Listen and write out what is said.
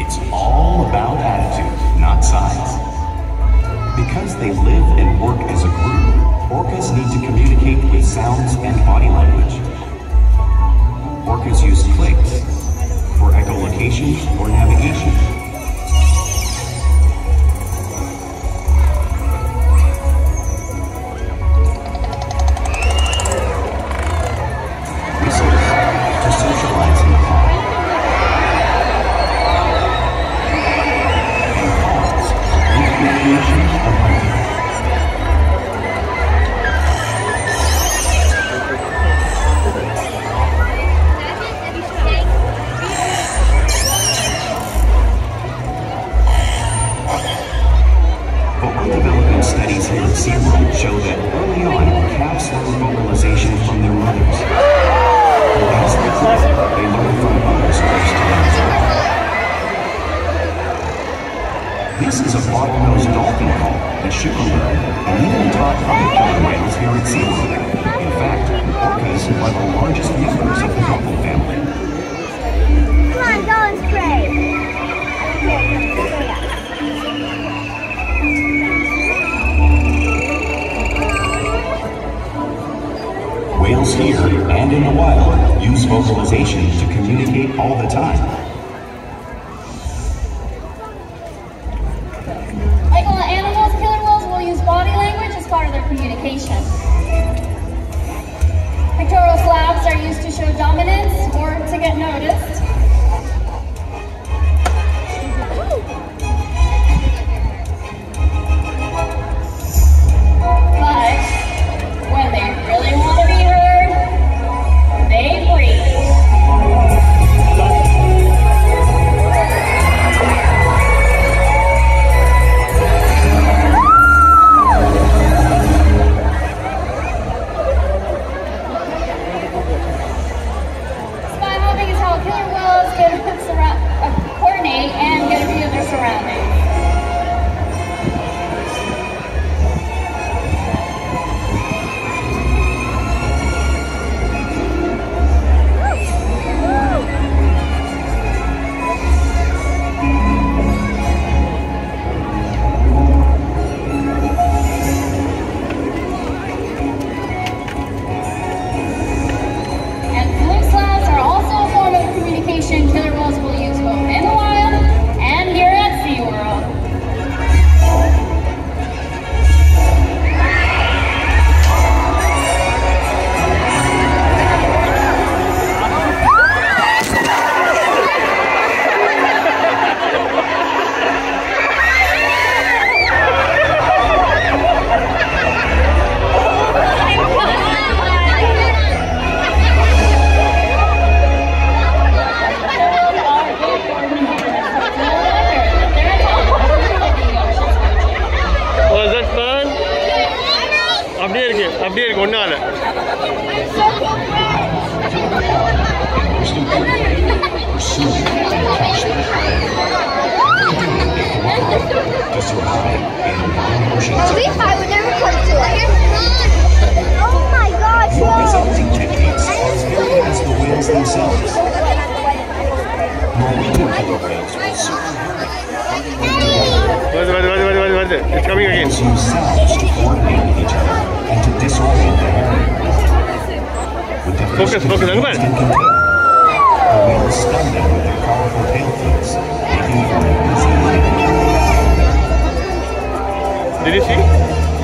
It's all about attitude, not size. Because they live and work as a group, orcas need to communicate with sounds and body language. Orcas use studies here at SeaWorld show that early on, calves learn This is a bottlenose dolphin call that learned and even taught other killer whales here at SeaWorld. In fact, orcas are the largest members of the dolphin family. Come on, Dolphins pray. Whales here and in the wild use vocalization to communicate all the time. Show dominance or to get noticed. அப்படியே இருக்கு அப்படியே இருக்கு ஒன்றும் ஆகல Most importantly, pursue and to disorient the. Focus, focus, everybody. The stunned them with their powerful tail flips, making for a busy Did you see?